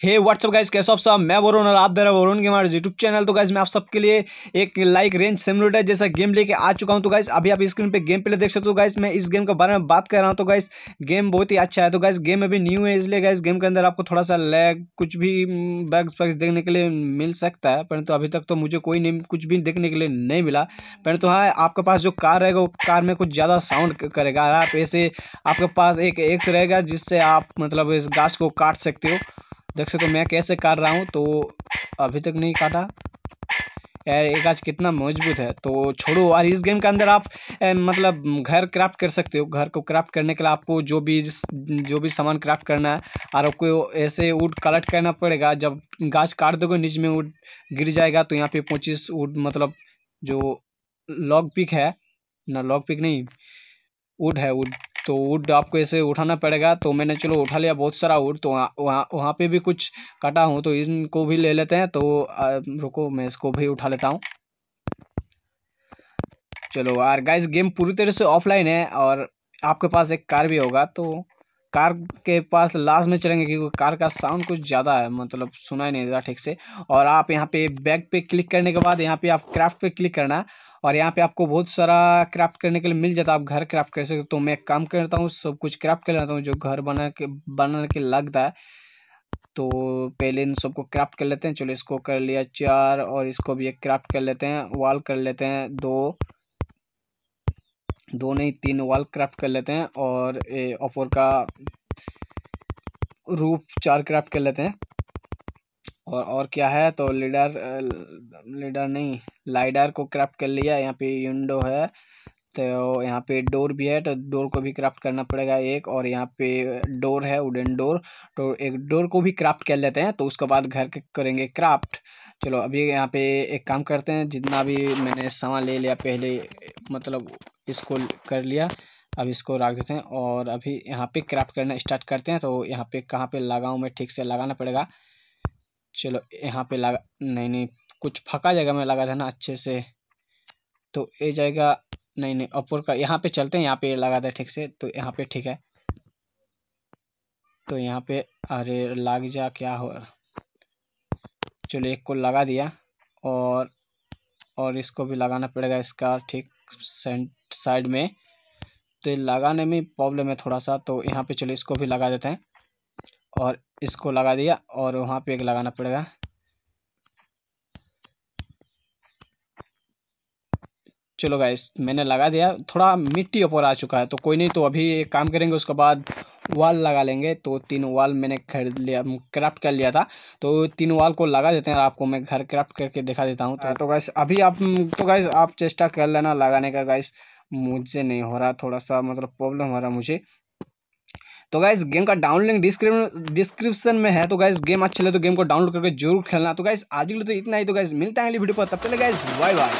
हे WhatsApp guys कैसे आप सब? मैं वरुण और आप दे रहे वरुण के हमारे यूट्यूब चैनल तो गाइज़ मैं आप सबके लिए एक लाइक रेंज सिमुलेटर जैसा गेम लेके आ चुका हूँ। तो गाइस अभी आप स्क्रीन पे गेम प्ले देख सकते हो। गाइस मैं इस गेम के बारे में बात कर रहा हूँ। तो गाइस गेम बहुत ही अच्छा है। तो गाइस गेम अभी न्यू है, इसलिए गाइस गेम के अंदर आपको थोड़ा सा लैग कुछ भी बैग्स बैग्स देखने के लिए मिल सकता है। परंतु अभी तक तो मुझे कोई नहीं, कुछ भी देखने के लिए नहीं मिला। परंतु हाँ आपके पास जो कार रहेगा, वो कार में कुछ ज़्यादा साउंड करेगा। आप ऐसे, आपके पास एक एक्स रहेगा, जिससे आप मतलब इस गाछ को काट सकते हो। देख सकते हो मैं कैसे काट रहा हूँ तो अभी तक नहीं काटा। यार एक आज कितना मज़बूत है। तो छोड़ो और इस गेम के अंदर आप ए, मतलब घर क्राफ्ट कर सकते हो। घर को क्राफ्ट करने के लिए आपको जो भी जो भी सामान क्राफ्ट करना है और आपको ऐसे वुड कलेक्ट करना पड़ेगा। जब गाछ काट दोगे नीचे में वुड गिर जाएगा तो यहाँ पे पच्चीस वुड मतलब जो लॉग पिक है ना लॉग पिक नहीं वुड है वुड तो वुड आपको ऐसे उठाना पड़ेगा। तो मैंने, चलो, उठा लिया बहुत सारा वुड तो वहाँ वहाँ पे भी कुछ काटा हूँ तो इनको भी ले लेते हैं। तो रुको, मैं इसको भी उठा लेता हूँ। चलो यार गाइस गेम पूरी तरह से ऑफलाइन है, और आपके पास एक कार भी होगा। तो कार के पास लास्ट में चलेंगे, क्योंकि कार का साउंड कुछ ज़्यादा है मतलब सुना ही नहीं देता ठीक से। और आप यहाँ पे बैग पे क्लिक करने के बाद, यहाँ पे आप क्राफ्ट पे क्लिक करना। और यहाँ पे आपको बहुत सारा क्राफ्ट करने के लिए मिल जाता है। आप घर क्राफ्ट कर सकते हो। तो मैं काम करता हूँ, सब कुछ क्राफ्ट कर लेता हूँ, जो घर बना के, बनाने के लगता है। तो पहले इन सबको क्राफ्ट कर लेते हैं। चलो इसको कर लिया चार और इसको भी एक क्राफ्ट कर लेते हैं। वॉल कर लेते हैं दो। दो नहीं, तीन वॉल क्राफ्ट कर लेते हैं और ऑफ़र का रूफ चार क्राफ्ट कर लेते हैं। और और क्या है? तो लीडर लीडर नहीं लाइडर को क्राफ्ट कर लिया यहाँ पे विंडो है तो यहाँ पे डोर भी है तो डोर को भी क्राफ्ट करना पड़ेगा एक। और यहाँ पे डोर है वुडन डोर तो एक डोर को भी क्राफ्ट कर लेते हैं तो उसके बाद घर के करेंगे क्राफ्ट चलो, अभी यहाँ पे एक काम करते हैं, जितना भी मैंने सामान ले लिया पहले मतलब इसको कर लिया, अब इसको रख देते हैं। और अभी यहाँ पे क्राफ्ट करना स्टार्ट करते हैं तो यहाँ पे कहाँ पे लगाऊँ मैं, ठीक से लगाना पड़ेगा। चलो, यहाँ पे लगा, नहीं नहीं, कुछ फका जगह में लगा था ना अच्छे से। तो ये जाएगा, नहीं नहीं अपर का, यहाँ पे चलते हैं, यहाँ पे लगा था ठीक से तो यहाँ पे ठीक है। तो यहाँ पे, अरे, लग जा, क्या हो चलो, एक को लगा दिया, और और इसको भी लगाना पड़ेगा इसका, ठीक साइड में। तो लगाने में प्रॉब्लम है थोड़ा सा तो यहाँ पे चलो, इसको भी लगा देते हैं। और इसको लगा दिया और वहाँ पे एक लगाना पड़ेगा। चलो गाइस मैंने लगा दिया। थोड़ा मिट्टी ऊपर आ चुका है तो कोई नहीं तो अभी एक काम करेंगे उसके बाद वाल लगा लेंगे। तो तीन वाल मैंने खरीद लिया क्राफ्ट कर लिया था। तो तीन वाल को लगा देते हैं आपको मैं घर क्राफ्ट करके दिखा देता हूँ। तो, तो गैस अभी आप तो गैस आप चेष्टा कर लेना लगाने का। गैस मुझसे नहीं हो रहा थोड़ा सा मतलब प्रॉब्लम हो रहा मुझे। तो गाइस गेम का डाउनलोड लिंक डिस्क्रिप्शन डिस्क्रिप्शन में है तो गाइस गेम अच्छे लगे तो गेम को डाउनलोड करके ज़रूर खेलना। तो गाइस आज के लिए तो इतना ही। तो गाइस मिलता है अगली वीडियो पर। तब तक गाइस बाय बाय